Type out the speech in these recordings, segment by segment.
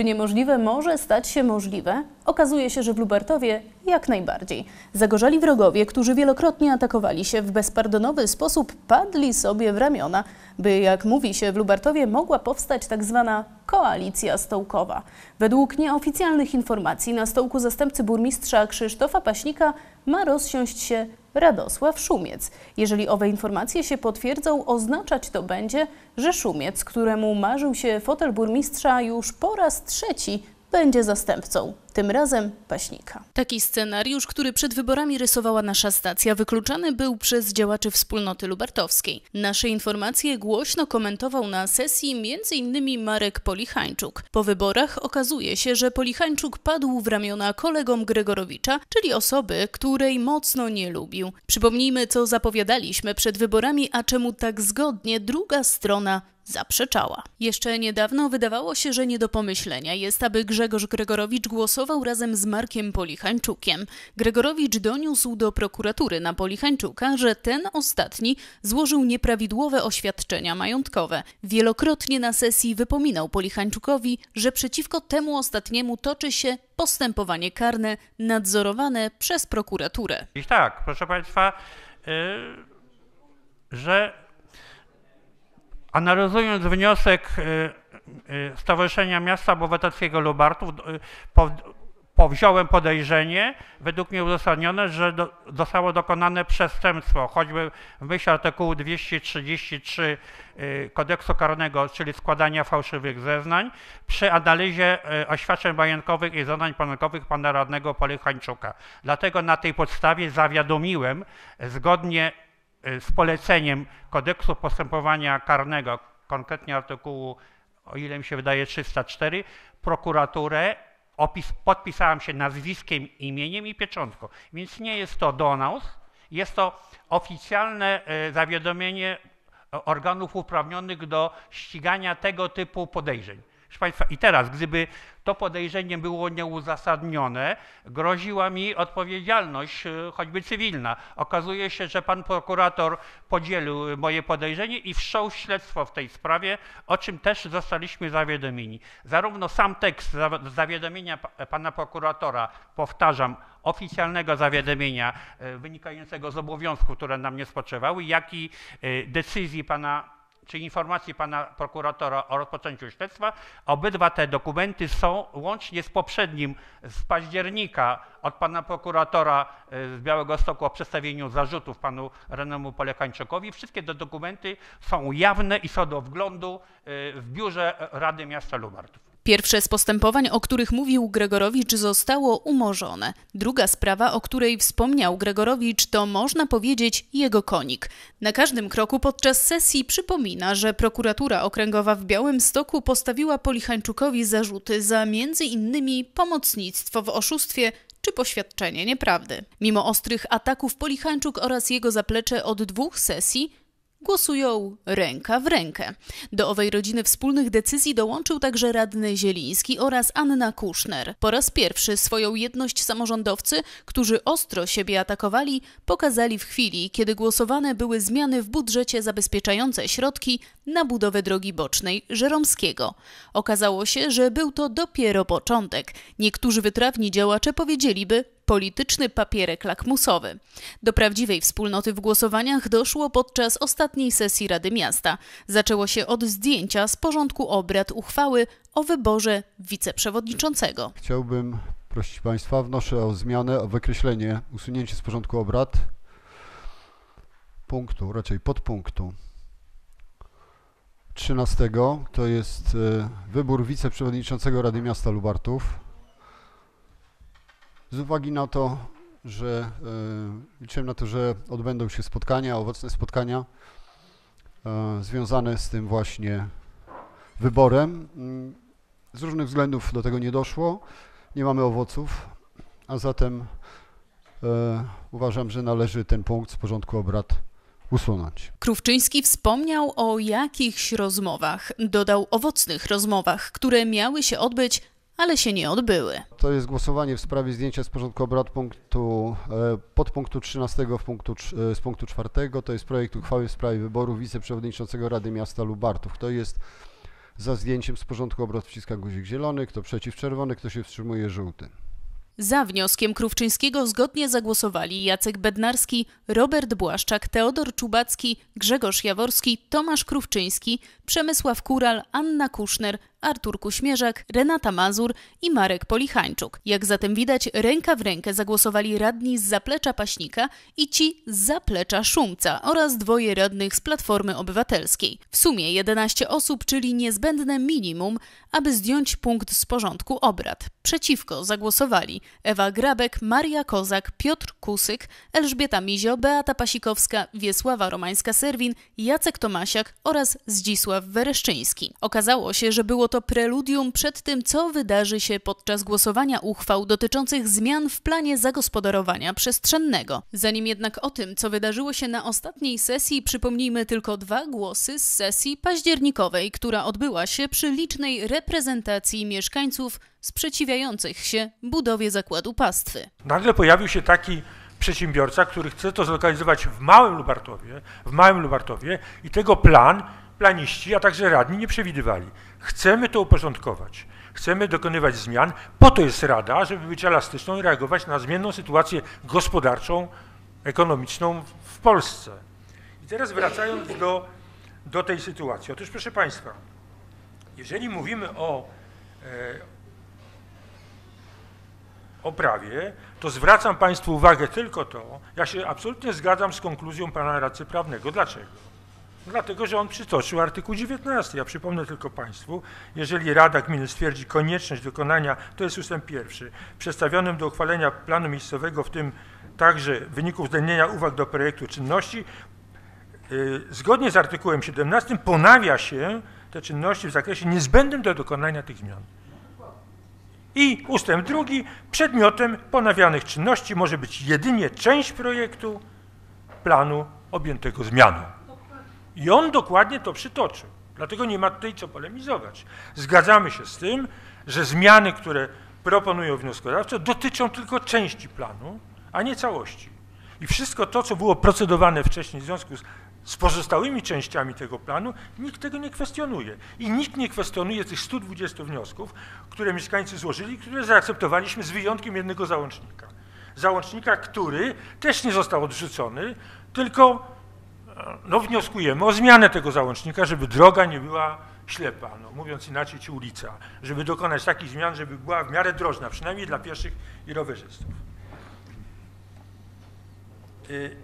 Czy niemożliwe może stać się możliwe? Okazuje się, że w Lubartowie jak najbardziej. Zagorzali wrogowie, którzy wielokrotnie atakowali się w bezpardonowy sposób, padli sobie w ramiona, by, jak mówi się w Lubartowie, mogła powstać tak zwana koalicja stołkowa. Według nieoficjalnych informacji na stołku zastępcy burmistrza Krzysztofa Paśnika ma rozsiąść się Radosław Szumiec. Jeżeli owe informacje się potwierdzą, oznaczać to będzie, że Szumiec, któremu marzył się fotel burmistrza już po raz trzeci, będzie zastępcą, tym razem Paśnika. Taki scenariusz, który przed wyborami rysowała nasza stacja, wykluczany był przez działaczy wspólnoty lubartowskiej. Nasze informacje głośno komentował na sesji m.in. Marek Polichańczuk. Po wyborach okazuje się, że Polichańczuk padł w ramiona kolegom Gregorowicza, czyli osoby, której mocno nie lubił. Przypomnijmy, co zapowiadaliśmy przed wyborami, a czemu tak zgodnie druga strona zaprzeczała. Jeszcze niedawno wydawało się, że nie do pomyślenia jest, aby Grzegorz Gregorowicz głosował razem z Markiem Polichańczukiem. Gregorowicz doniósł do prokuratury na Polichańczuka, że ten ostatni złożył nieprawidłowe oświadczenia majątkowe. Wielokrotnie na sesji wypominał Polichańczukowi, że przeciwko temu ostatniemu toczy się postępowanie karne nadzorowane przez prokuraturę. I tak, proszę Państwa, yy, że Analizując wniosek y, y, Stowarzyszenia Miasta Obywatelskiego Lubartów, y, powziąłem podejrzenie, według mnie uzasadnione, że do, zostało dokonane przestępstwo, choćby w myśl artykułu 233 kodeksu karnego, czyli składania fałszywych zeznań, przy analizie oświadczeń majątkowych i zeznań pamiątkowych pana radnego Polychańczuka. Dlatego na tej podstawie zawiadomiłem, zgodnie Y, z poleceniem kodeksu postępowania karnego, konkretnie artykułu, o ile mi się wydaje, 304, prokuraturę, opis, podpisałem się nazwiskiem, imieniem i pieczątką. Więc nie jest to donos, jest to oficjalne y, zawiadomienie organów uprawnionych do ścigania tego typu podejrzeń. Proszę Państwa, i teraz, gdyby to podejrzenie było nieuzasadnione, groziła mi odpowiedzialność, e, choćby cywilna. Okazuje się, że pan prokurator podzielił moje podejrzenie i wszczął śledztwo w tej sprawie, o czym też zostaliśmy zawiadomieni. Zarówno sam tekst zawiadomienia pana prokuratora, powtarzam, oficjalnego zawiadomienia e, wynikającego z obowiązków, które nam nie spoczywały, jak i e, decyzji pana czy informacji pana prokuratora o rozpoczęciu śledztwa. Obydwa te dokumenty są łącznie z poprzednim z października od pana prokuratora e, z Białego Stoku o przedstawieniu zarzutów panu Renemu Polekańczykowi. Wszystkie te dokumenty są jawne i są do wglądu e, w biurze Rady Miasta Lubartów. Pierwsze z postępowań, o których mówił Gregorowicz, zostało umorzone. Druga sprawa, o której wspomniał Gregorowicz, to można powiedzieć jego konik. Na każdym kroku podczas sesji przypomina, że prokuratura okręgowa w Białymstoku postawiła Polichańczukowi zarzuty za innymi pomocnictwo w oszustwie czy poświadczenie nieprawdy. Mimo ostrych ataków Polichańczuk oraz jego zaplecze od dwóch sesji głosują ręka w rękę. Do owej rodziny wspólnych decyzji dołączył także radny Zieliński oraz Anna Kuszner. Po raz pierwszy swoją jedność samorządowcy, którzy ostro siebie atakowali, pokazali w chwili, kiedy głosowane były zmiany w budżecie zabezpieczające środki na budowę drogi bocznej Żeromskiego. Okazało się, że był to dopiero początek. Niektórzy wytrawni działacze powiedzieliby, polityczny papierek lakmusowy. Do prawdziwej wspólnoty w głosowaniach doszło podczas ostatniej sesji Rady Miasta. Zaczęło się od zdjęcia z porządku obrad uchwały o wyborze wiceprzewodniczącego. Chciałbym prosić Państwa, wnoszę o zmianę, o wykreślenie, usunięcie z porządku obrad punktu, raczej podpunktu 13 to jest e, wybór wiceprzewodniczącego Rady Miasta Lubartów. Z uwagi na to, że y, liczyłem na to, że odbędą się spotkania, owocne spotkania y, związane z tym właśnie wyborem. Y, z różnych względów do tego nie doszło, nie mamy owoców, a zatem uważam, że należy ten punkt z porządku obrad usunąć. Krówczyński wspomniał o jakichś rozmowach, dodał owocnych rozmowach, które miały się odbyć ale się nie odbyły. To jest głosowanie w sprawie zdjęcia z porządku obrad punktu, e, podpunktu 13 w punktu, e, z punktu 4. To jest projekt uchwały w sprawie wyboru wiceprzewodniczącego Rady Miasta Lubartów. Kto jest za zdjęciem z porządku obrad wciska guzik zielony, kto przeciw czerwony, kto się wstrzymuje żółty. Za wnioskiem Krówczyńskiego zgodnie zagłosowali Jacek Bednarski, Robert Błaszczak, Teodor Czubacki, Grzegorz Jaworski, Tomasz Krówczyński, Przemysław Kural, Anna Kuszner, Artur Kuśmierzak, Renata Mazur i Marek Polichańczuk. Jak zatem widać, ręka w rękę zagłosowali radni z zaplecza Paśnika i ci z zaplecza Szumca oraz dwoje radnych z Platformy Obywatelskiej. W sumie 11 osób, czyli niezbędne minimum, aby zdjąć punkt z porządku obrad. Przeciwko zagłosowali Ewa Grabek, Maria Kozak, Piotr Kusyk, Elżbieta Mizio, Beata Pasikowska, Wiesława Romańska-Serwin, Jacek Tomasiak oraz Zdzisław Wereszczyński. Okazało się, że było to preludium przed tym, co wydarzy się podczas głosowania uchwał dotyczących zmian w planie zagospodarowania przestrzennego. Zanim jednak o tym, co wydarzyło się na ostatniej sesji, przypomnijmy tylko dwa głosy z sesji październikowej, która odbyła się przy licznej reprezentacji mieszkańców sprzeciwiających się budowie zakładu pastwy. Nagle pojawił się taki przedsiębiorca, który chce to zlokalizować w Małym Lubartowie, w Małym Lubartowie i tego plan planiści, a także radni nie przewidywali. Chcemy to uporządkować. Chcemy dokonywać zmian. Po to jest Rada, żeby być elastyczną i reagować na zmienną sytuację gospodarczą, ekonomiczną w Polsce. I teraz wracając do, do tej sytuacji. Otóż proszę Państwa, jeżeli mówimy o, e, o prawie, to zwracam Państwu uwagę tylko to, ja się absolutnie zgadzam z konkluzją Pana Radcy Prawnego. Dlaczego? Dlatego, że on przytoczył artykuł 19. Ja przypomnę tylko Państwu, jeżeli Rada Gminy stwierdzi konieczność dokonania, to jest ustęp pierwszy, przedstawionym do uchwalenia planu miejscowego, w tym także wyników uwzględnienia uwag do projektu czynności, yy, zgodnie z artykułem 17 ponawia się te czynności w zakresie niezbędnym do dokonania tych zmian. I ustęp drugi, przedmiotem ponawianych czynności może być jedynie część projektu planu objętego zmianą. I on dokładnie to przytoczył. Dlatego nie ma tutaj co polemizować. Zgadzamy się z tym, że zmiany, które proponują wnioskodawcy, dotyczą tylko części planu, a nie całości. I wszystko to, co było procedowane wcześniej w związku z, z pozostałymi częściami tego planu, nikt tego nie kwestionuje. I nikt nie kwestionuje tych 120 wniosków, które mieszkańcy złożyli, które zaakceptowaliśmy z wyjątkiem jednego załącznika. Załącznika, który też nie został odrzucony, tylko no, wnioskujemy o zmianę tego załącznika, żeby droga nie była ślepa, no, mówiąc inaczej, czy ulica, żeby dokonać takich zmian, żeby była w miarę drożna, przynajmniej dla pieszych i rowerzystów. Y,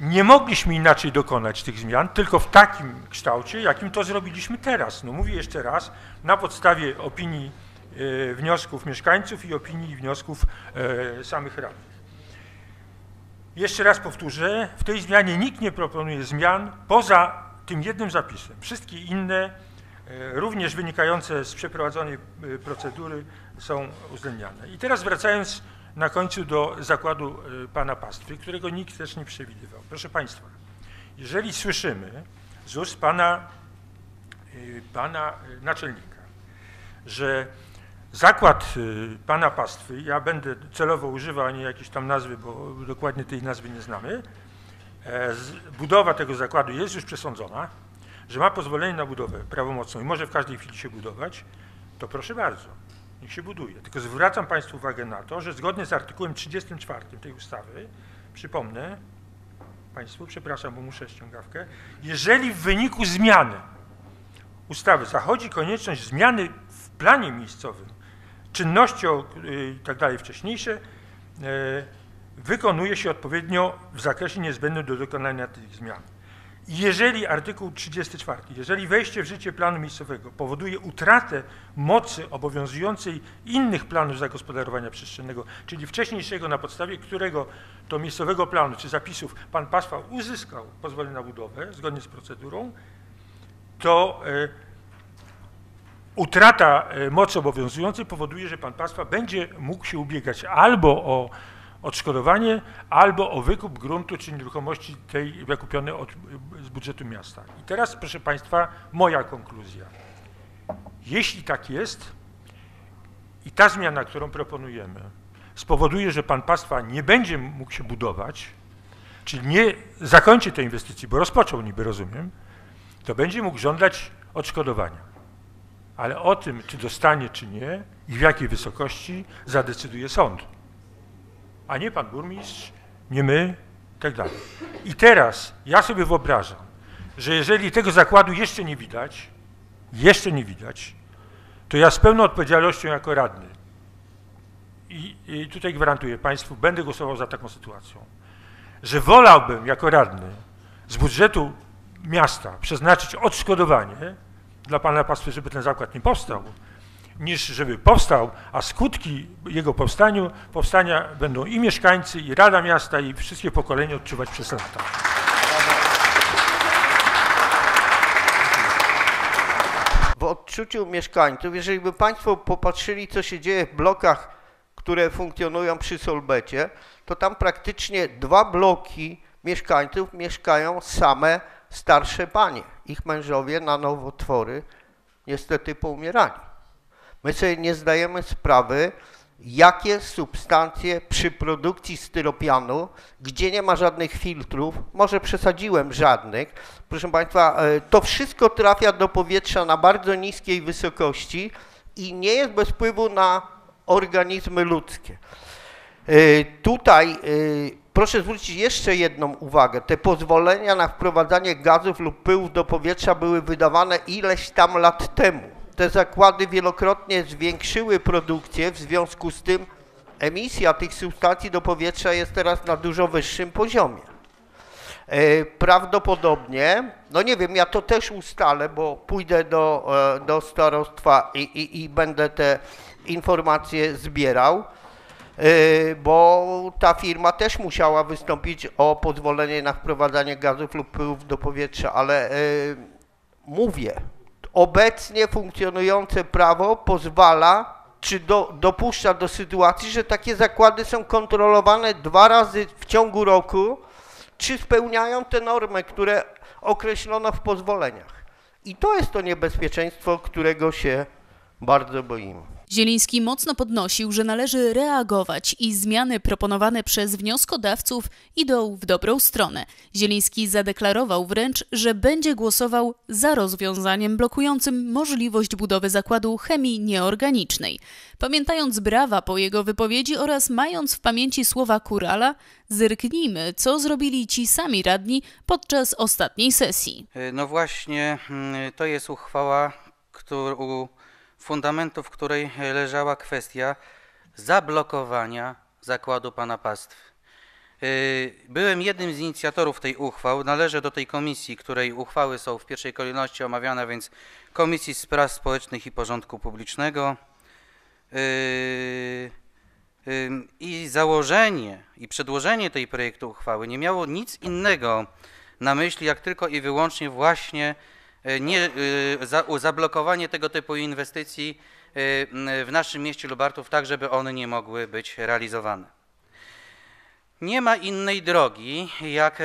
nie mogliśmy inaczej dokonać tych zmian, tylko w takim kształcie, jakim to zrobiliśmy teraz. No mówię jeszcze raz, na podstawie opinii y, wniosków mieszkańców i opinii wniosków y, samych radnych. Jeszcze raz powtórzę, w tej zmianie nikt nie proponuje zmian poza tym jednym zapisem. Wszystkie inne, e, również wynikające z przeprowadzonej e, procedury, są uwzględniane. I teraz wracając na końcu do zakładu e, pana pastwy, którego nikt też nie przewidywał. Proszę Państwa, jeżeli słyszymy z ust pana, pana naczelnika, że Zakład y, pana pastwy, ja będę celowo używał, nie jakiejś tam nazwy, bo dokładnie tej nazwy nie znamy, e, budowa tego zakładu jest już przesądzona, że ma pozwolenie na budowę prawomocną i może w każdej chwili się budować, to proszę bardzo, niech się buduje. Tylko zwracam Państwu uwagę na to, że zgodnie z artykułem 34 tej ustawy, przypomnę Państwu, przepraszam, bo muszę ściągawkę, jeżeli w wyniku zmiany ustawy zachodzi konieczność zmiany w planie miejscowym czynności i tak dalej wcześniejsze e, wykonuje się odpowiednio w zakresie niezbędnym do dokonania tych zmian. Jeżeli artykuł 34, jeżeli wejście w życie planu miejscowego powoduje utratę mocy obowiązującej innych planów zagospodarowania przestrzennego, czyli wcześniejszego, na podstawie którego to miejscowego planu czy zapisów pan Paswa uzyskał pozwolenie na budowę zgodnie z procedurą, to e, utrata e, mocy obowiązującej powoduje, że pan państwa będzie mógł się ubiegać albo o odszkodowanie, albo o wykup gruntu czy nieruchomości tej wykupionej od, z budżetu miasta. I teraz, proszę Państwa, moja konkluzja. Jeśli tak jest i ta zmiana, którą proponujemy, spowoduje, że pan państwa nie będzie mógł się budować, czyli nie zakończy tej inwestycji, bo rozpoczął niby, rozumiem, to będzie mógł żądać odszkodowania. Ale o tym, czy dostanie, czy nie i w jakiej wysokości zadecyduje sąd. A nie pan burmistrz, nie my, tak dalej. I teraz ja sobie wyobrażam, że jeżeli tego zakładu jeszcze nie widać, jeszcze nie widać, to ja z pełną odpowiedzialnością jako radny i, i tutaj gwarantuję Państwu, będę głosował za taką sytuacją, że wolałbym jako radny z budżetu miasta przeznaczyć odszkodowanie dla pana pastwy, żeby ten zakład nie powstał, niż żeby powstał, a skutki jego powstaniu, powstania będą i mieszkańcy, i Rada Miasta, i wszystkie pokolenia odczuwać przez lata. w odczuciu mieszkańców, jeżeli by Państwo popatrzyli, co się dzieje w blokach, które funkcjonują przy Solbecie, to tam praktycznie dwa bloki mieszkańców mieszkają same starsze panie. Ich mężowie na nowotwory niestety poumierali. My sobie nie zdajemy sprawy, jakie substancje przy produkcji styropianu, gdzie nie ma żadnych filtrów, może przesadziłem żadnych, proszę Państwa, e, to wszystko trafia do powietrza na bardzo niskiej wysokości i nie jest bez wpływu na organizmy ludzkie. E, Tutaj e, proszę zwrócić jeszcze jedną uwagę. Te pozwolenia na wprowadzanie gazów lub pyłów do powietrza były wydawane ileś tam lat temu. Te zakłady wielokrotnie zwiększyły produkcję, w związku z tym emisja tych substancji do powietrza jest teraz na dużo wyższym poziomie. E, Prawdopodobnie, no nie wiem, ja to też ustalę, bo pójdę do, e, do starostwa i, i, i będę te informacje zbierał, bo ta firma też musiała wystąpić o pozwolenie na wprowadzanie gazów lub pyłów do powietrza, ale e, mówię, obecnie funkcjonujące prawo pozwala czy do, dopuszcza do sytuacji, że takie zakłady są kontrolowane dwa razy w ciągu roku, czy spełniają te normy, które określono w pozwoleniach. I to jest to niebezpieczeństwo, którego się bardzo boimy. Zieliński mocno podnosił, że należy reagować i zmiany proponowane przez wnioskodawców idą w dobrą stronę. Zieliński zadeklarował wręcz, że będzie głosował za rozwiązaniem blokującym możliwość budowy zakładu chemii nieorganicznej. Pamiętając brawa po jego wypowiedzi oraz mając w pamięci słowa Kurala, zerknijmy, co zrobili ci sami radni podczas ostatniej sesji. No właśnie, mm, to jest uchwała, któr, u fundamentów której leżała kwestia zablokowania zakładu pana pastwy. Y, Byłem jednym z inicjatorów tej uchwał. Należę do tej komisji, której uchwały są w pierwszej kolejności omawiane, więc Komisji Spraw Społecznych i Porządku Publicznego. Ym, I założenie i przedłożenie tej projektu uchwały nie miało nic innego na myśli, jak tylko i wyłącznie właśnie e, nie, y, za, zablokowanie tego typu inwestycji m, w naszym mieście Lubartów, tak żeby one nie mogły być realizowane. Nie ma innej drogi, jak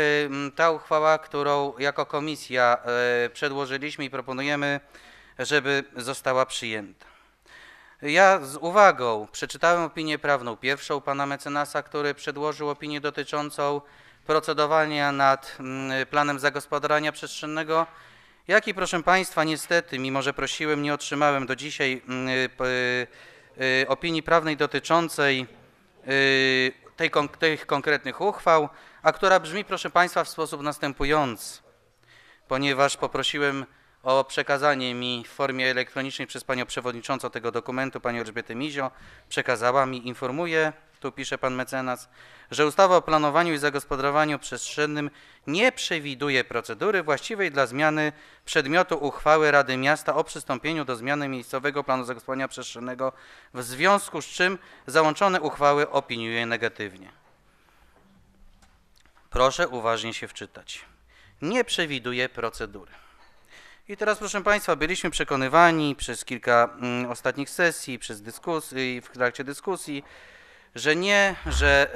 ta uchwała, którą jako komisja e, przedłożyliśmy i proponujemy, żeby została przyjęta. Ja z uwagą przeczytałem opinię prawną pierwszą pana mecenasa, który przedłożył opinię dotyczącą procedowania nad planem zagospodarowania przestrzennego, jak i proszę państwa, niestety, mimo że prosiłem, nie otrzymałem do dzisiaj mm, p- y, opinii prawnej dotyczącej y, tej, tych konkretnych uchwał, a która brzmi, proszę państwa, w sposób następujący. Ponieważ poprosiłem o przekazanie mi w formie elektronicznej przez panią przewodniczącą tego dokumentu, panią Elżbietę Mizio, przekazała mi, informuje, tu pisze pan mecenas, że ustawa o planowaniu i zagospodarowaniu przestrzennym nie przewiduje procedury właściwej dla zmiany przedmiotu uchwały Rady Miasta o przystąpieniu do zmiany miejscowego planu zagospodarowania przestrzennego, w związku z czym załączone uchwały opiniuje negatywnie. Proszę uważnie się wczytać nie przewiduje procedury. I teraz, proszę Państwa, byliśmy przekonywani przez kilka mm, ostatnich sesji, przez dyskusji, w trakcie dyskusji, że nie, że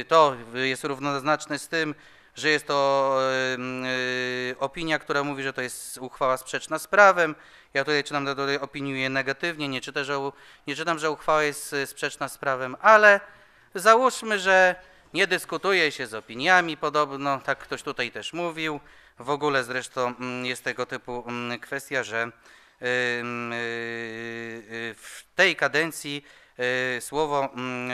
y, to jest równoznaczne z tym, że jest to y, y, opinia, która mówi, że to jest uchwała sprzeczna z prawem. Ja tutaj czytam, tutaj opiniuję negatywnie, nie, czytam, że, nie czytam, że uchwała jest sprzeczna z prawem, ale załóżmy, że nie dyskutuje się z opiniami, podobno, tak ktoś tutaj też mówił. W ogóle zresztą mm, jest tego typu mm, kwestia, że w tej kadencji słowo, mm,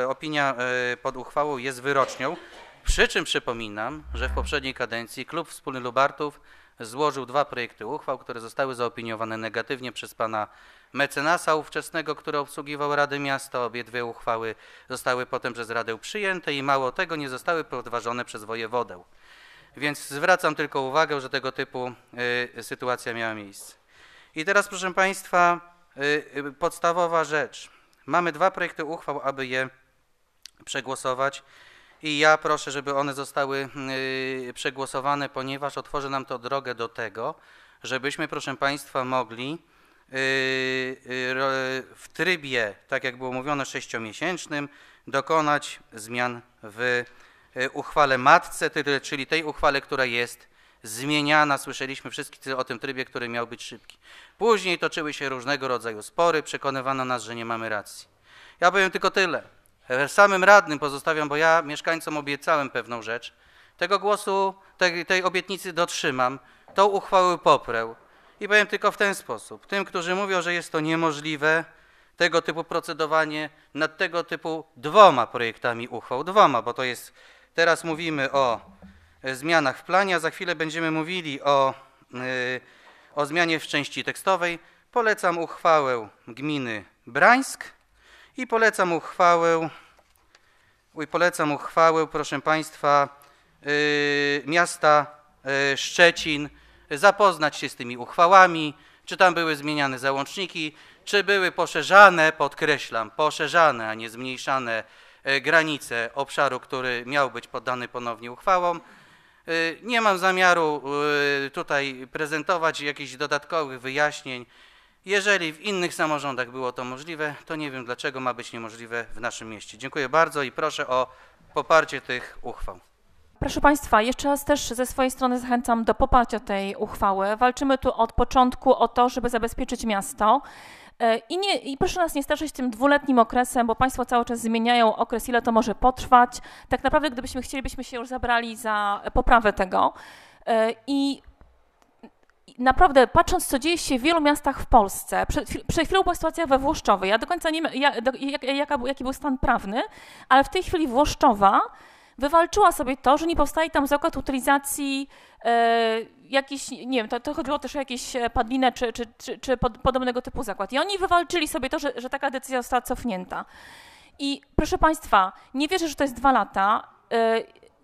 y, opinia y, pod uchwałą jest wyrocznią. Przy czym przypominam, że w poprzedniej kadencji Klub Wspólny Lubartów złożył dwa projekty uchwał, które zostały zaopiniowane negatywnie przez pana mecenasa ówczesnego, który obsługiwał Radę Miasta. Obie dwie uchwały zostały potem przez Radę przyjęte i mało tego nie zostały podważone przez wojewodę. Więc zwracam tylko uwagę, że tego typu y, sytuacja miała miejsce. I teraz, proszę Państwa, y, y, podstawowa rzecz. Mamy dwa projekty uchwał, aby je przegłosować. I ja proszę, żeby one zostały y, przegłosowane, ponieważ otworzy nam to drogę do tego, żebyśmy, proszę Państwa, mogli y, y, ro- w trybie, tak jak było mówione, sześciomiesięcznym, dokonać zmian w uchwale matce, czyli tej uchwale, która jest zmieniana. Słyszeliśmy wszyscy o tym trybie, który miał być szybki. Później toczyły się różnego rodzaju spory, przekonywano nas, że nie mamy racji. Ja powiem tylko tyle. Samym radnym pozostawiam, bo ja mieszkańcom obiecałem pewną rzecz. Tego głosu, tej, tej obietnicy dotrzymam, tą uchwałę poprę. I powiem tylko w ten sposób. Tym, którzy mówią, że jest to niemożliwe, tego typu procedowanie nad tego typu dwoma projektami uchwał, dwoma, bo to jest, teraz mówimy o zmianach w planie, a za chwilę będziemy mówili o, y, o zmianie w części tekstowej. Polecam uchwałę gminy Brańsk i polecam uchwałę, uj, polecam uchwałę, proszę Państwa, y, miasta Szczecin, zapoznać się z tymi uchwałami, czy tam były zmieniane załączniki, czy były poszerzane, podkreślam, poszerzane, a nie zmniejszane e, granice obszaru, który miał być poddany ponownie uchwałom. Y, Nie mam zamiaru y, tutaj prezentować jakichś dodatkowych wyjaśnień. Jeżeli w innych samorządach było to możliwe, to nie wiem dlaczego ma być niemożliwe w naszym mieście. Dziękuję bardzo i proszę o poparcie tych uchwał. Proszę Państwa, jeszcze raz też ze swojej strony zachęcam do poparcia tej uchwały. Walczymy tu od początku o to, żeby zabezpieczyć miasto. E, I, nie, I proszę nas nie straszyć tym dwuletnim okresem, bo Państwo cały czas zmieniają okres, ile to może potrwać. Tak naprawdę, gdybyśmy chcieli, byśmy się już zabrali za poprawę tego. E, I naprawdę, patrząc, co dzieje się w wielu miastach w Polsce, przed, przed chwilą była sytuacja we Włoszczowej. Ja do końca nie wiem, ja, jak, jaki był stan prawny, ale w tej chwili Włoszczowa wywalczyła sobie to, że nie powstaje tam zakład utylizacji e, jakiś, nie wiem, to, to chodziło też o jakieś e, padlinę czy, czy, czy, czy pod, podobnego typu zakład. I oni wywalczyli sobie to, że, że taka decyzja została cofnięta. I proszę Państwa, nie wierzę, że to jest dwa lata.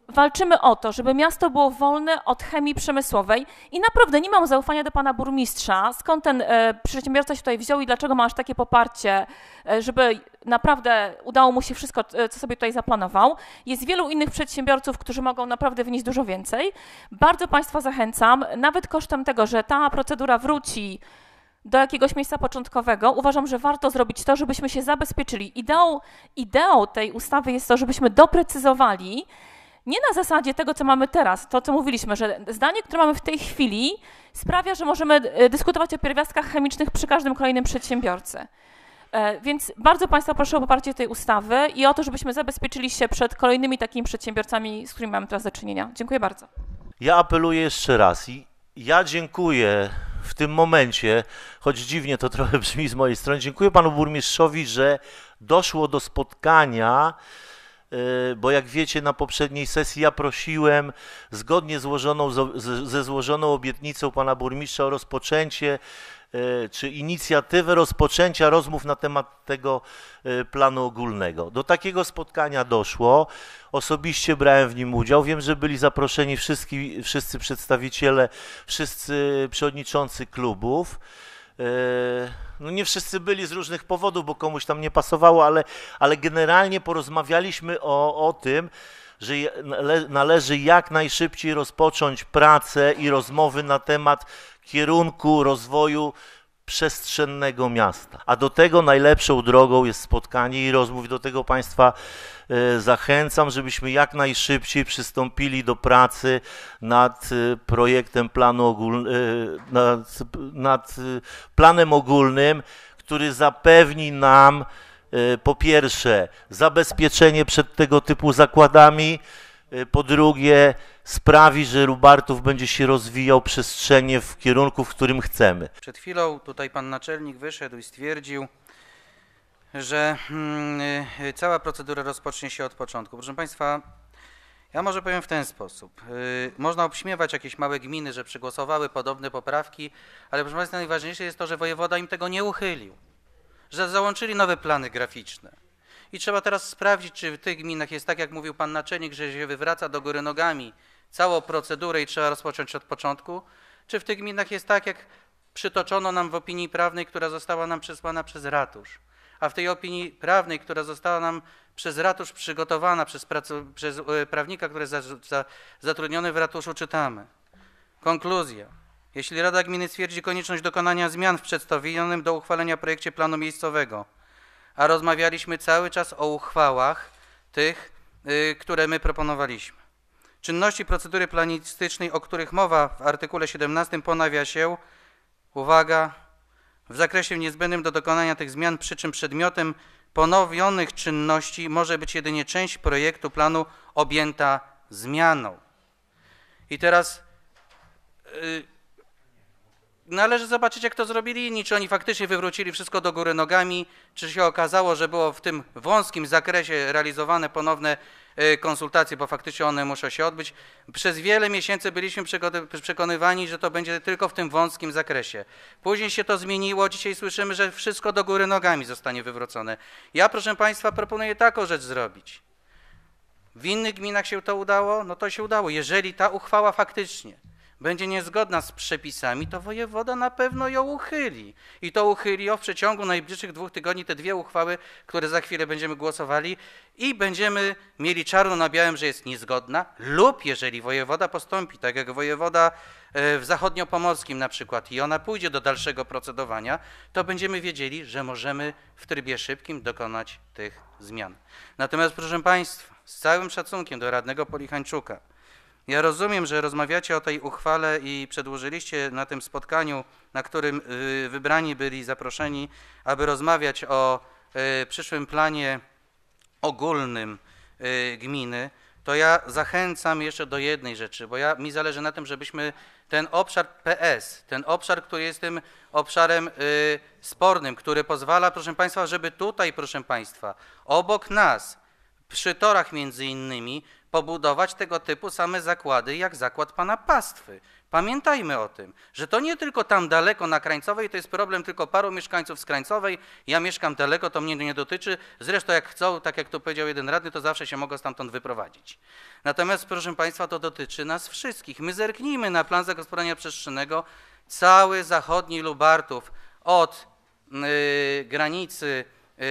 Walczymy o to, żeby miasto było wolne od chemii przemysłowej i naprawdę nie mam zaufania do pana burmistrza, skąd ten e, przedsiębiorca się tutaj wziął i dlaczego ma aż takie poparcie, e, żeby naprawdę udało mu się wszystko, e, co sobie tutaj zaplanował. Jest wielu innych przedsiębiorców, którzy mogą naprawdę wnieść dużo więcej. Bardzo państwa zachęcam, nawet kosztem tego, że ta procedura wróci do jakiegoś miejsca początkowego, uważam, że warto zrobić to, żebyśmy się zabezpieczyli. Ideą, ideą tej ustawy jest to, żebyśmy doprecyzowali, nie na zasadzie tego, co mamy teraz, to co mówiliśmy, że zdanie, które mamy w tej chwili, sprawia, że możemy e, dyskutować o pierwiastkach chemicznych przy każdym kolejnym przedsiębiorcy. E, Więc bardzo Państwa proszę o poparcie tej ustawy i o to, żebyśmy zabezpieczyli się przed kolejnymi takimi przedsiębiorcami, z którymi mamy teraz do czynienia. Dziękuję bardzo. Ja apeluję jeszcze raz i ja dziękuję w tym momencie, choć dziwnie to trochę brzmi z mojej strony, dziękuję panu burmistrzowi, że doszło do spotkania, bo jak wiecie na poprzedniej sesji ja prosiłem zgodnie złożoną, ze złożoną obietnicą pana burmistrza o rozpoczęcie y, czy inicjatywę rozpoczęcia rozmów na temat tego y, planu ogólnego. Do takiego spotkania doszło. Osobiście brałem w nim udział. Wiem, że byli zaproszeni wszyscy, wszyscy przedstawiciele, wszyscy przewodniczący klubów. E, No nie wszyscy byli z różnych powodów, bo komuś tam nie pasowało, ale, ale generalnie porozmawialiśmy o, o tym, że należy jak najszybciej rozpocząć pracę i rozmowy na temat kierunku rozwoju przestrzennego miasta. A do tego najlepszą drogą jest spotkanie i rozmów. Do tego Państwa e, zachęcam, żebyśmy jak najszybciej przystąpili do pracy nad e, projektem planu ogól, e, nad, nad planem ogólnym, który zapewni nam po pierwsze zabezpieczenie przed tego typu zakładami, po drugie sprawi, że Lubartów będzie się rozwijał przestrzennie w kierunku, w którym chcemy. Przed chwilą tutaj pan naczelnik wyszedł i stwierdził, że mm, y, cała procedura rozpocznie się od początku. Proszę Państwa, ja może powiem w ten sposób. Y, Można obśmiewać jakieś małe gminy, że przegłosowały podobne poprawki, ale proszę Państwa, najważniejsze jest to, że wojewoda im tego nie uchylił, że załączyli nowe plany graficzne. I trzeba teraz sprawdzić, czy w tych gminach jest tak, jak mówił pan naczelnik, że się wywraca do góry nogami całą procedurę i trzeba rozpocząć od początku, czy w tych gminach jest tak, jak przytoczono nam w opinii prawnej, która została nam przesłana przez ratusz. A w tej opinii prawnej, która została nam przez ratusz przygotowana przez, przez e, prawnika, który jest za, za, zatrudniony w ratuszu, czytamy. Konkluzja. Jeśli Rada Gminy stwierdzi konieczność dokonania zmian w przedstawionym do uchwalenia projekcie planu miejscowego, a rozmawialiśmy cały czas o uchwałach tych, y, które my proponowaliśmy. Czynności procedury planistycznej, o których mowa w artykule 17 ponawia się, uwaga, w zakresie niezbędnym do dokonania tych zmian, przy czym przedmiotem ponowionych czynności może być jedynie część projektu planu objęta zmianą. I teraz y, należy zobaczyć, jak to zrobili inni, czy oni faktycznie wywrócili wszystko do góry nogami, czy się okazało, że było w tym wąskim zakresie realizowane ponowne y, konsultacje, bo faktycznie one muszą się odbyć. Przez wiele miesięcy byliśmy przekony- przekonywani, że to będzie tylko w tym wąskim zakresie. Później się to zmieniło, dzisiaj słyszymy, że wszystko do góry nogami zostanie wywrócone. Ja, proszę Państwa, proponuję taką rzecz zrobić. W innych gminach się to udało? No to się udało. Jeżeli ta uchwała faktycznie będzie niezgodna z przepisami, to wojewoda na pewno ją uchyli. I to uchyli o w przeciągu najbliższych dwóch tygodni te dwie uchwały, które za chwilę będziemy głosowali i będziemy mieli czarno na białym, że jest niezgodna lub jeżeli wojewoda postąpi, tak jak wojewoda e, w zachodniopomorskim na przykład i ona pójdzie do dalszego procedowania, to będziemy wiedzieli, że możemy w trybie szybkim dokonać tych zmian. Natomiast proszę Państwa, z całym szacunkiem do radnego Polichańczuka, ja rozumiem, że rozmawiacie o tej uchwale i przedłożyliście na tym spotkaniu, na którym y, wybrani byli zaproszeni, aby rozmawiać o y, przyszłym planie ogólnym y, gminy, to ja zachęcam jeszcze do jednej rzeczy, bo ja, mi zależy na tym, żebyśmy ten obszar PS, ten obszar, który jest tym obszarem y, spornym, który pozwala, proszę Państwa, żeby tutaj, proszę Państwa, obok nas, przy torach między innymi, pobudować tego typu same zakłady, jak zakład pana Pastwy. Pamiętajmy o tym, że to nie tylko tam daleko na Krańcowej, to jest problem tylko paru mieszkańców z Krańcowej. Ja mieszkam daleko, to mnie nie dotyczy. Zresztą jak chcą, tak jak tu powiedział jeden radny, to zawsze się mogą stamtąd wyprowadzić. Natomiast proszę Państwa, to dotyczy nas wszystkich. My zerknijmy na plan zagospodarowania przestrzennego cały zachodni Lubartów od y, granicy y,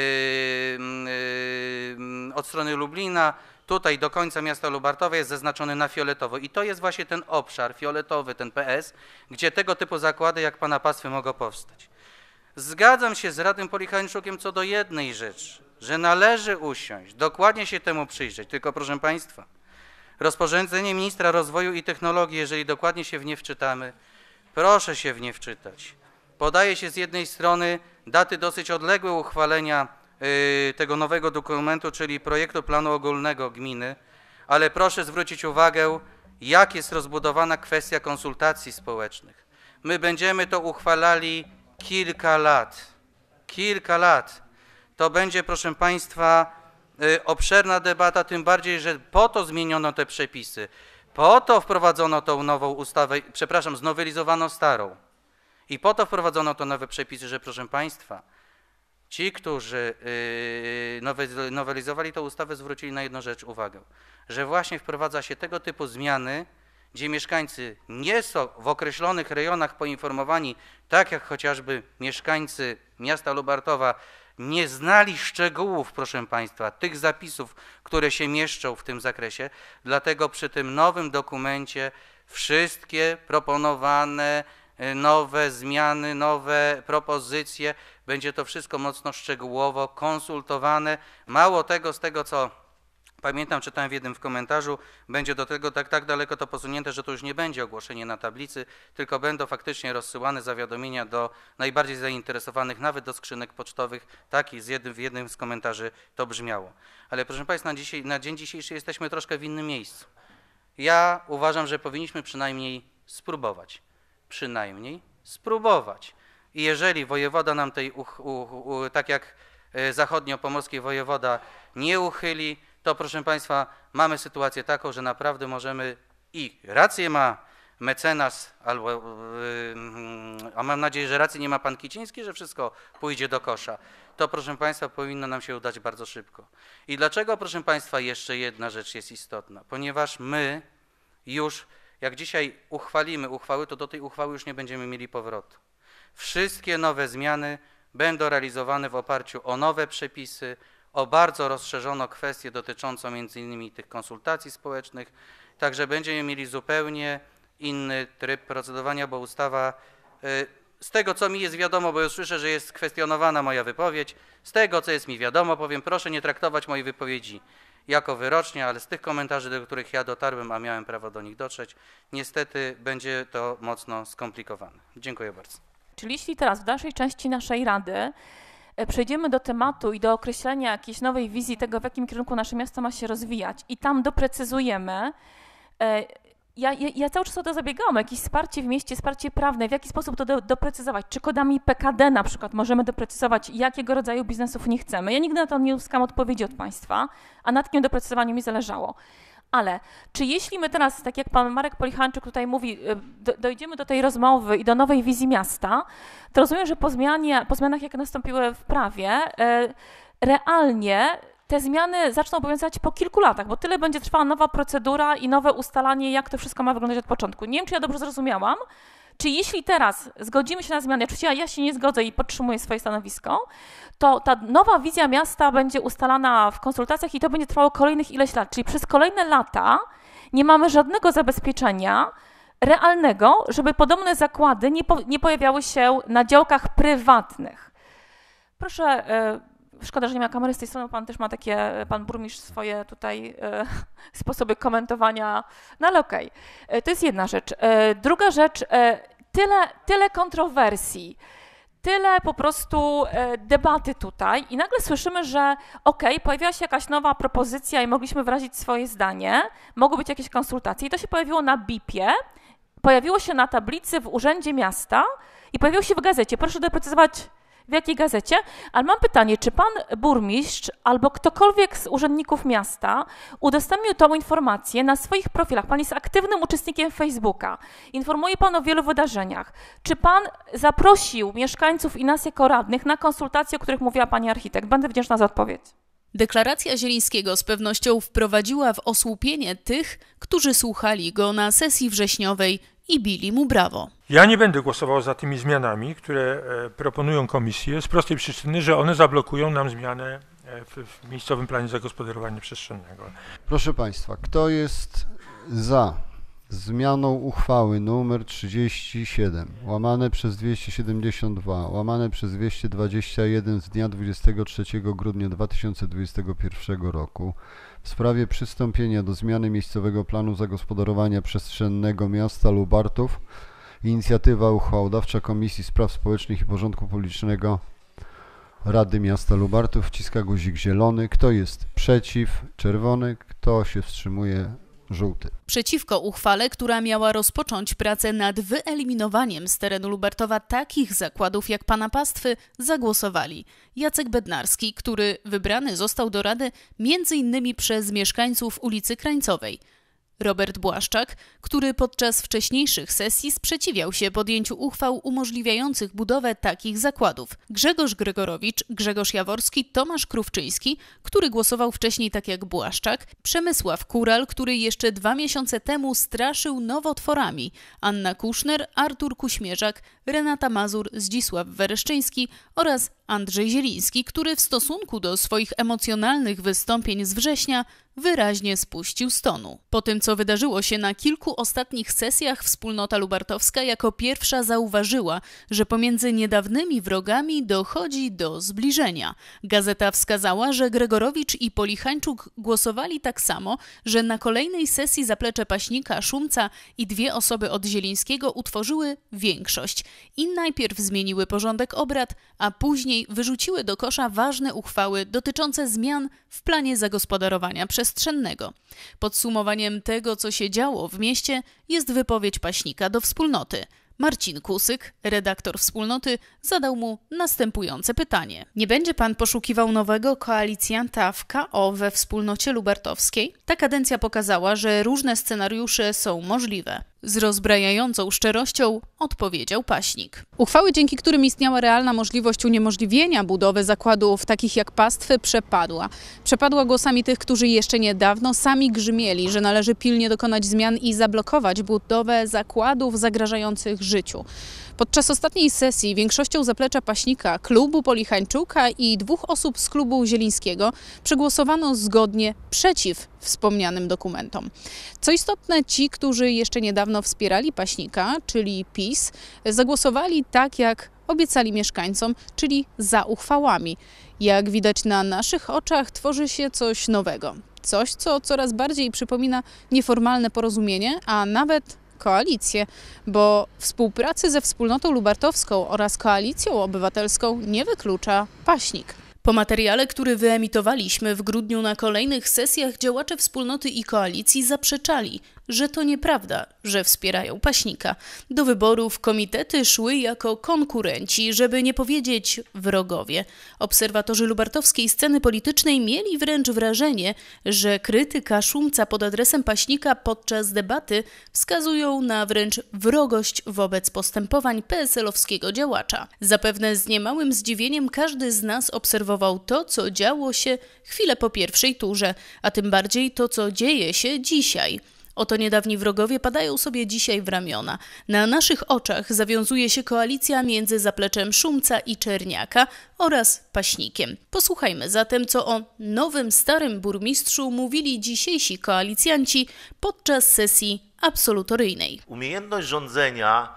y, od strony Lublina, tutaj do końca miasta Lubartowa jest zaznaczony na fioletowo. I to jest właśnie ten obszar fioletowy, ten PS, gdzie tego typu zakłady jak pana pastwy mogą powstać. Zgadzam się z radnym Polichańczukiem co do jednej rzeczy, że należy usiąść, dokładnie się temu przyjrzeć. Tylko proszę państwa, rozporządzenie ministra rozwoju i technologii, jeżeli dokładnie się w nie wczytamy, proszę się w nie wczytać. Podaje się z jednej strony daty dosyć odległe uchwalenia tego nowego dokumentu, czyli projektu planu ogólnego gminy, ale proszę zwrócić uwagę, jak jest rozbudowana kwestia konsultacji społecznych. My będziemy to uchwalali kilka lat. Kilka lat. To będzie, proszę Państwa, y, obszerna debata, tym bardziej, że po to zmieniono te przepisy. Po to wprowadzono tą nową ustawę, przepraszam, znowelizowano starą. I po to wprowadzono to nowe przepisy, że proszę Państwa, ci, którzy yy, nowe- nowelizowali tę ustawę, zwrócili na jedną rzecz uwagę, że właśnie wprowadza się tego typu zmiany, gdzie mieszkańcy nie są w określonych rejonach poinformowani, tak jak chociażby mieszkańcy miasta Lubartowa nie znali szczegółów, proszę Państwa, tych zapisów, które się mieszczą w tym zakresie. Dlatego przy tym nowym dokumencie wszystkie proponowane y, nowe zmiany, nowe propozycje, będzie to wszystko mocno szczegółowo konsultowane. Mało tego, z tego co Pamiętam, czytałem w jednym w komentarzu, będzie do tego tak, tak daleko to posunięte, że to już nie będzie ogłoszenie na tablicy, tylko będą faktycznie rozsyłane zawiadomienia do najbardziej zainteresowanych, nawet do skrzynek pocztowych. Tak i z jednym, w jednym z komentarzy to brzmiało. Ale proszę Państwa, na, dzisiaj, na dzień dzisiejszy jesteśmy troszkę w innym miejscu. Ja uważam, że powinniśmy przynajmniej spróbować. Przynajmniej spróbować. I jeżeli wojewoda nam tej, tak jak e, zachodnio-pomorski wojewoda nie uchyli, to proszę Państwa, mamy sytuację taką, że naprawdę możemy i rację ma mecenas, albo, yy, a mam nadzieję, że racji nie ma pan Kiciński, że wszystko pójdzie do kosza. To proszę Państwa powinno nam się udać bardzo szybko. I dlaczego proszę Państwa jeszcze jedna rzecz jest istotna? Ponieważ my już, jak dzisiaj uchwalimy uchwały, to do tej uchwały już nie będziemy mieli powrotu. Wszystkie nowe zmiany będą realizowane w oparciu o nowe przepisy, o bardzo rozszerzoną kwestię dotyczącą innymi tych konsultacji społecznych, także będziemy mieli zupełnie inny tryb procedowania, bo ustawa, y, z tego co mi jest wiadomo, bo już słyszę, że jest kwestionowana moja wypowiedź, z tego co jest mi wiadomo, powiem, proszę nie traktować mojej wypowiedzi jako wyrocznie, ale z tych komentarzy, do których ja dotarłem, a miałem prawo do nich dotrzeć, niestety będzie to mocno skomplikowane. Dziękuję bardzo. Czyli jeśli teraz w dalszej części naszej rady e, przejdziemy do tematu i do określenia jakiejś nowej wizji tego, w jakim kierunku nasze miasto ma się rozwijać i tam doprecyzujemy, e, ja, ja, ja cały czas o to zabiegałam, jakieś wsparcie w mieście, wsparcie prawne, w jaki sposób to do, doprecyzować, czy kodami PKD na przykład możemy doprecyzować, jakiego rodzaju biznesów nie chcemy. Ja nigdy na to nie uzyskam odpowiedzi od Państwa, a nad takim doprecyzowaniu mi zależało. Ale czy jeśli my teraz, tak jak pan Marek Polichanczyk tutaj mówi, y, do, dojdziemy do tej rozmowy i do nowej wizji miasta, to rozumiem, że po, zmianie, po zmianach, jakie nastąpiły w prawie, y, realnie te zmiany zaczną obowiązywać po kilku latach, bo tyle będzie trwała nowa procedura i nowe ustalanie, jak to wszystko ma wyglądać od początku. Nie wiem, czy ja dobrze zrozumiałam. Czy jeśli teraz zgodzimy się na zmiany, oczywiście ja się nie zgodzę i podtrzymuję swoje stanowisko, to ta nowa wizja miasta będzie ustalana w konsultacjach i to będzie trwało kolejnych ileś lat. Czyli przez kolejne lata nie mamy żadnego zabezpieczenia realnego, żeby podobne zakłady nie, po, nie pojawiały się na działkach prywatnych. Proszę. Szkoda, że nie ma kamery z tej strony, pan też ma takie, pan burmistrz swoje tutaj e, sposoby komentowania, no ale okej. Okay. To jest jedna rzecz. E, druga rzecz, e, tyle, tyle kontrowersji, tyle po prostu e, debaty tutaj i nagle słyszymy, że okej, okay, pojawiła się jakaś nowa propozycja i mogliśmy wyrazić swoje zdanie, mogły być jakieś konsultacje i to się pojawiło na BIP-ie, pojawiło się na tablicy w Urzędzie Miasta i pojawiło się w gazecie. Proszę doprecyzować, w jakiej gazecie, ale mam pytanie, czy pan burmistrz albo ktokolwiek z urzędników miasta udostępnił tą informację na swoich profilach? Pan jest aktywnym uczestnikiem Facebooka, informuje pan o wielu wydarzeniach. Czy pan zaprosił mieszkańców i nas jako radnych na konsultacje, o których mówiła pani architekt? Będę wdzięczna za odpowiedź. Deklaracja Zielińskiego z pewnością wprowadziła w osłupienie tych, którzy słuchali go na sesji wrześniowej i bili mu brawo. Ja nie będę głosował za tymi zmianami, które e, proponują komisje, z prostej przyczyny, że one zablokują nam zmianę e, w, w miejscowym planie zagospodarowania przestrzennego. Proszę Państwa, kto jest za zmianą uchwały numer 37 łamane przez 272 łamane przez 221 z dnia 23 grudnia 2021 roku w sprawie przystąpienia do zmiany miejscowego planu zagospodarowania przestrzennego miasta Lubartów inicjatywa uchwałodawcza Komisji Spraw Społecznych i Porządku Publicznego Rady Miasta Lubartów wciska guzik zielony. Kto jest przeciw? Czerwony. Kto się wstrzymuje? żółty. Przeciwko uchwale, która miała rozpocząć pracę nad wyeliminowaniem z terenu Lubartowa takich zakładów jak Pana Pastwy, zagłosowali Jacek Bednarski, który wybrany został do Rady m.in. przez mieszkańców ulicy Krańcowej – Robert Błaszczak, który podczas wcześniejszych sesji sprzeciwiał się podjęciu uchwał umożliwiających budowę takich zakładów. Grzegorz Gregorowicz, Grzegorz Jaworski, Tomasz Krówczyński, który głosował wcześniej tak jak Błaszczak, Przemysław Kural, który jeszcze dwa miesiące temu straszył nowotworami, Anna Kuszner, Artur Kuśmierzak, Renata Mazur, Zdzisław Wereszczyński oraz Andrzej Zieliński, który w stosunku do swoich emocjonalnych wystąpień z września wyraźnie spuścił z tonu. Po tym, co wydarzyło się na kilku ostatnich sesjach, wspólnota lubartowska jako pierwsza zauważyła, że pomiędzy niedawnymi wrogami dochodzi do zbliżenia. Gazeta wskazała, że Gregorowicz i Polichańczuk głosowali tak samo, że na kolejnej sesji zaplecze Paśnika, Szumca i dwie osoby od Zielińskiego utworzyły większość i najpierw zmieniły porządek obrad, a później wyrzuciły do kosza ważne uchwały dotyczące zmian w planie zagospodarowania przestrzennego. Podsumowaniem tego, co się działo w mieście, jest wypowiedź Paśnika do wspólnoty. Marcin Kusyk, redaktor wspólnoty, zadał mu następujące pytanie. Nie będzie pan poszukiwał nowego koalicjanta w KO we wspólnocie lubartowskiej? Ta kadencja pokazała, że różne scenariusze są możliwe. Z rozbrajającą szczerością odpowiedział Paśnik. Uchwały, dzięki którym istniała realna możliwość uniemożliwienia budowy zakładów takich jak pastwy, przepadła. Przepadła głosami tych, którzy jeszcze niedawno sami grzmieli, że należy pilnie dokonać zmian i zablokować budowę zakładów zagrażających życiu. Podczas ostatniej sesji większością zaplecza Paśnika, klubu Polichańczuka i dwóch osób z klubu Zielińskiego przegłosowano zgodnie przeciw wspomnianym dokumentom. Co istotne, ci, którzy jeszcze niedawno wspierali Paśnika, czyli PiS, zagłosowali tak, jak obiecali mieszkańcom, czyli za uchwałami. Jak widać na naszych oczach, tworzy się coś nowego. Coś, co coraz bardziej przypomina nieformalne porozumienie, a nawet koalicję, bo współpracy ze wspólnotą lubartowską oraz koalicją obywatelską nie wyklucza Paśnik. Po materiale, który wyemitowaliśmy w grudniu na kolejnych sesjach, działacze wspólnoty i koalicji zaprzeczali, że to nieprawda, że wspierają Paśnika. Do wyborów komitety szły jako konkurenci, żeby nie powiedzieć wrogowie. Obserwatorzy lubartowskiej sceny politycznej mieli wręcz wrażenie, że krytyka szumca pod adresem Paśnika podczas debaty wskazują na wręcz wrogość wobec postępowań PSL-owskiego działacza. Zapewne z niemałym zdziwieniem każdy z nas obserwował to, co działo się chwilę po pierwszej turze, a tym bardziej to, co dzieje się dzisiaj. Oto niedawni wrogowie padają sobie dzisiaj w ramiona. Na naszych oczach zawiązuje się koalicja między zapleczem Szumca i Czerniaka oraz Paśnikiem. Posłuchajmy zatem, co o nowym, starym burmistrzu mówili dzisiejsi koalicjanci podczas sesji absolutoryjnej. Umiejętność rządzenia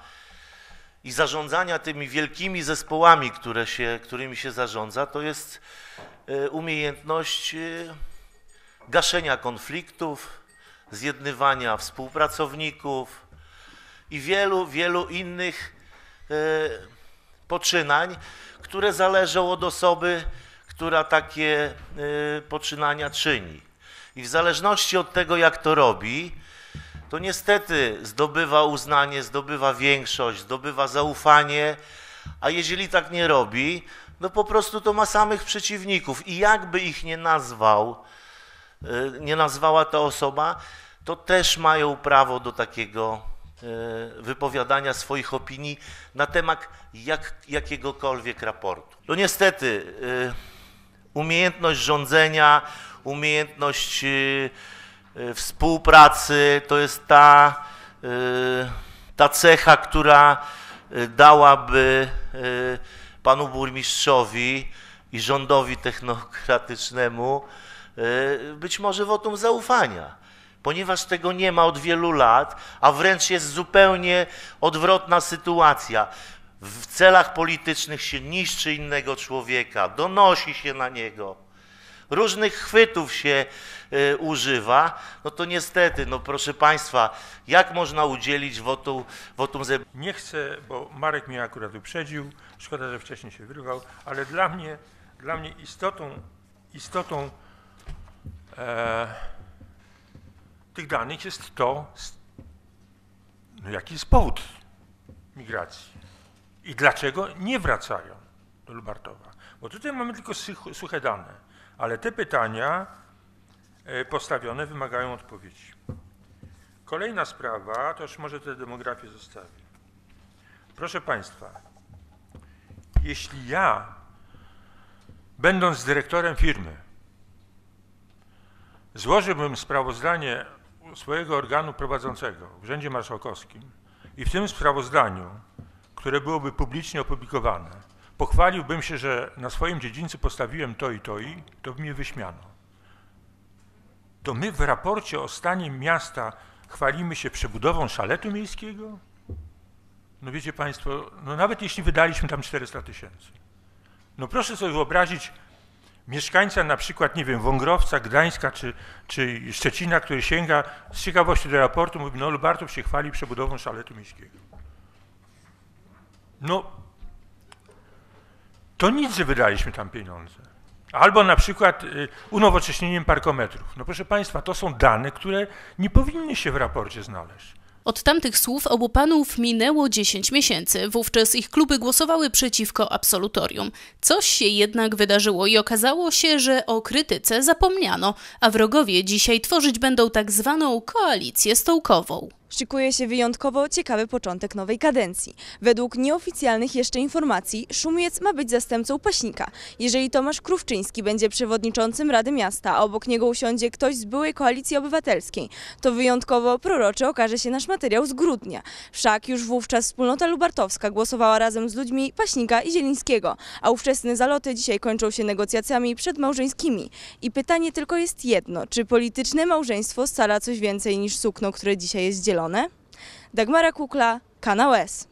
i zarządzania tymi wielkimi zespołami, się, którymi się zarządza, to jest e, umiejętność e, gaszenia konfliktów, zjednywania współpracowników i wielu, wielu innych e, poczynań, które zależą od osoby, która takie e, poczynania czyni. I w zależności od tego, jak to robi, to niestety zdobywa uznanie, zdobywa większość, zdobywa zaufanie, a jeżeli tak nie robi, no po prostu to ma samych przeciwników. I jakby ich nie nazwał, e, nie nazwała ta osoba, to też mają prawo do takiego e, wypowiadania swoich opinii na temat jak, jakiegokolwiek raportu. No niestety, e, umiejętność rządzenia, umiejętność współpracy to jest ta, ta cecha, która dałaby panu burmistrzowi i rządowi technokratycznemu być może wotum zaufania ponieważ tego nie ma od wielu lat, a wręcz jest zupełnie odwrotna sytuacja. W celach politycznych się niszczy innego człowieka, donosi się na niego, różnych chwytów się y, używa, no to niestety, no proszę Państwa, jak można udzielić wotum, wotum ze... Nie chcę, bo Marek mnie akurat uprzedził, szkoda, że wcześniej się wyrwał, ale dla mnie, dla mnie istotą, istotą e, tych danych jest to, jaki jest powód migracji i dlaczego nie wracają do Lubartowa. Bo tutaj mamy tylko suche dane, ale te pytania e, postawione wymagają odpowiedzi. Kolejna sprawa, to już może tę demografię zostawię. Proszę Państwa, jeśli ja, będąc dyrektorem firmy, złożyłbym sprawozdanie swojego organu prowadzącego w Urzędzie Marszałkowskim i w tym sprawozdaniu, które byłoby publicznie opublikowane, pochwaliłbym się, że na swoim dziedzińcu postawiłem to i to i to by mnie wyśmiano. To my w raporcie o stanie miasta chwalimy się przebudową szaletu miejskiego? No wiecie Państwo, no nawet jeśli wydaliśmy tam 400 tysięcy. No proszę sobie wyobrazić mieszkańca na przykład, nie wiem, Wągrowca, Gdańska czy, czy Szczecina, który sięga z ciekawości do raportu, mówi, no Lubartów się chwali przebudową szaletu miejskiego. No, to nic, że wydaliśmy tam pieniądze. Albo na przykład y, unowocześnieniem parkometrów. No proszę Państwa, to są dane, które nie powinny się w raporcie znaleźć. Od tamtych słów obu panów minęło 10 miesięcy. Wówczas ich kluby głosowały przeciwko absolutorium. Coś się jednak wydarzyło i okazało się, że o krytyce zapomniano, a wrogowie dzisiaj tworzyć będą tak zwaną koalicję stołkową. Szykuje się wyjątkowo ciekawy początek nowej kadencji. Według nieoficjalnych jeszcze informacji Szumiec ma być zastępcą Paśnika. Jeżeli Tomasz Krówczyński będzie przewodniczącym Rady Miasta, a obok niego usiądzie ktoś z byłej Koalicji Obywatelskiej, to wyjątkowo proroczy okaże się nasz materiał z grudnia. Wszak już wówczas wspólnota lubartowska głosowała razem z ludźmi Paśnika i Zielińskiego, a ówczesne zaloty dzisiaj kończą się negocjacjami przedmałżeńskimi. I pytanie tylko jest jedno, czy polityczne małżeństwo scala coś więcej niż sukno, które dzisiaj jest dzielone? Dagmara Kukla, Kanał S.